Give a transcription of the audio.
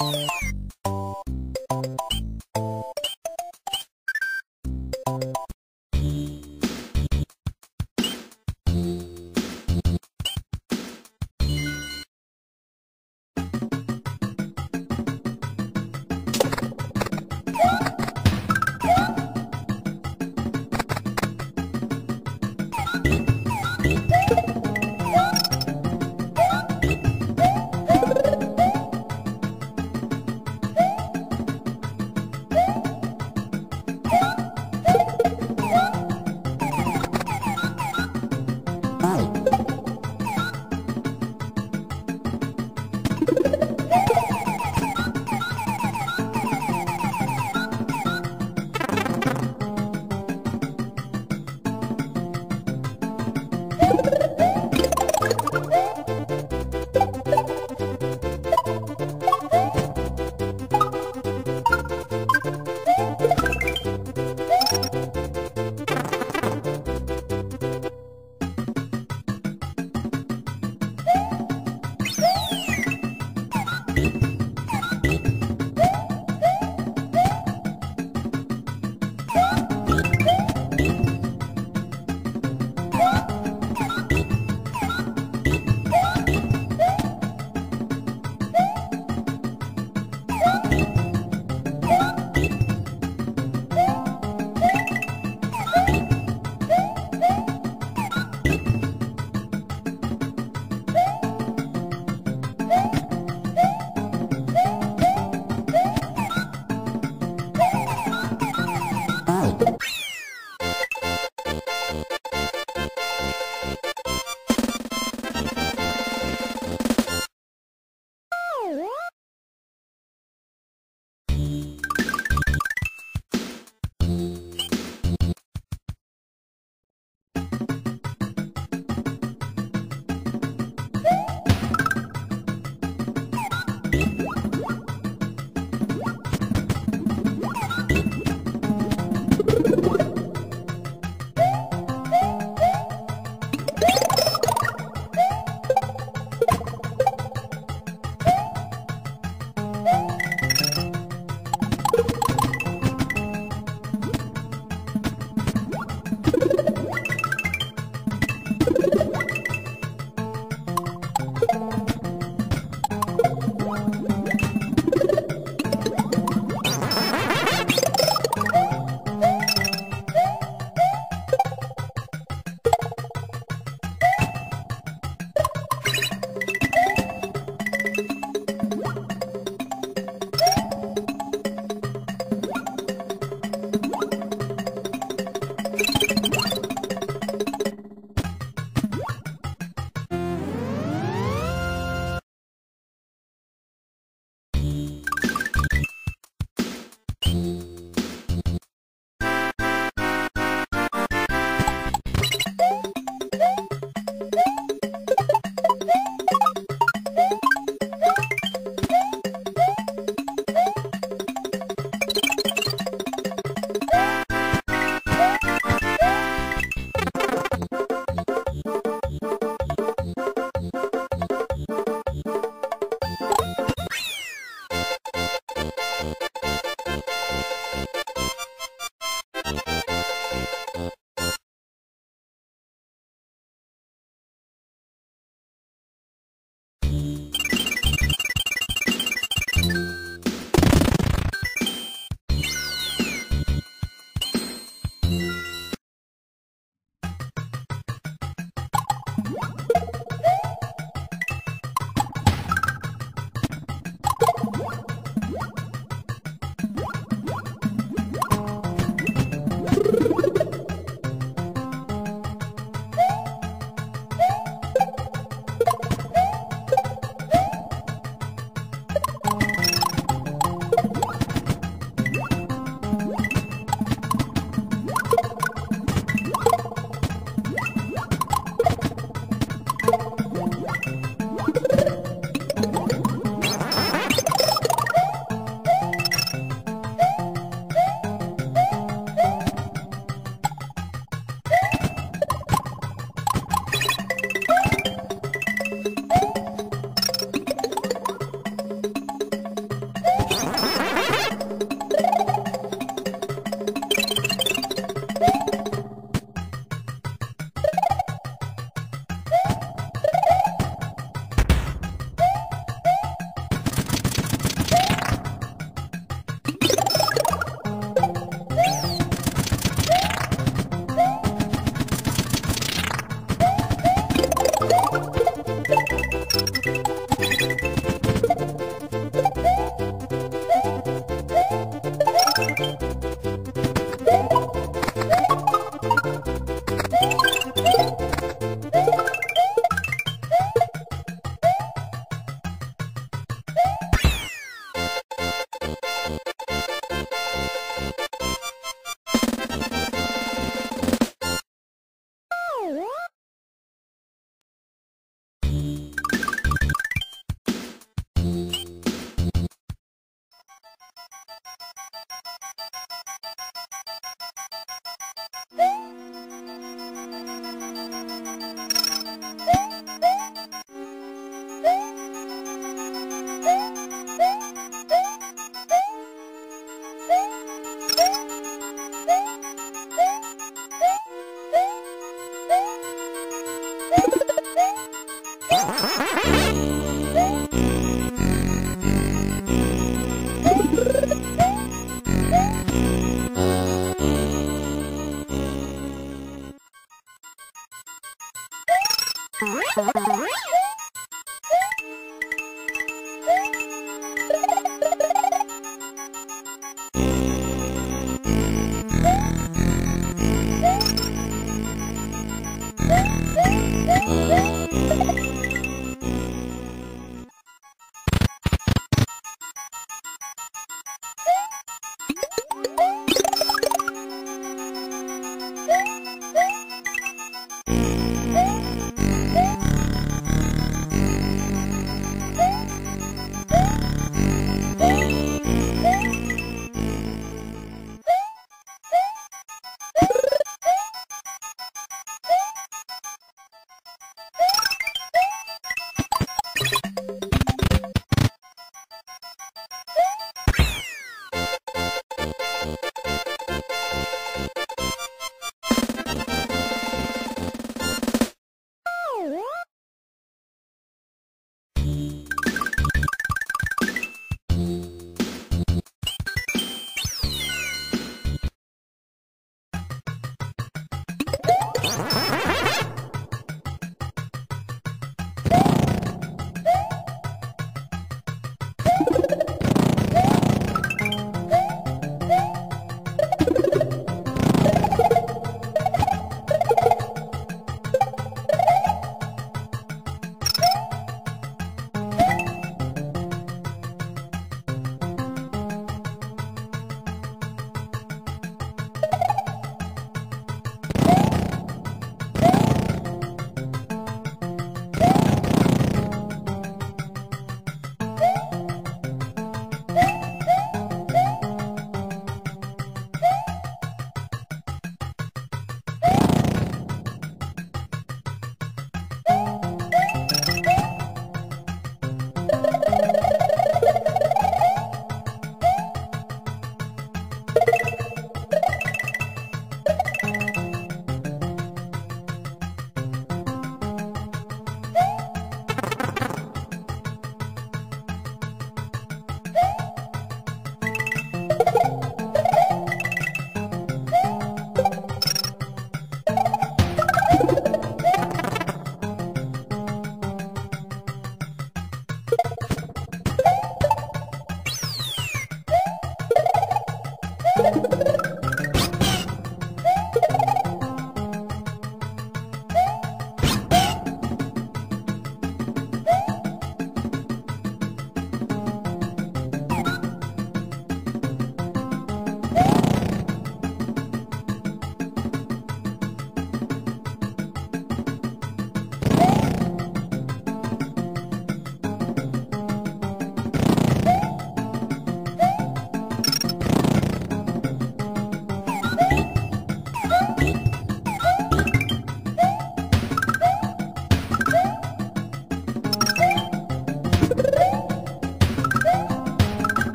you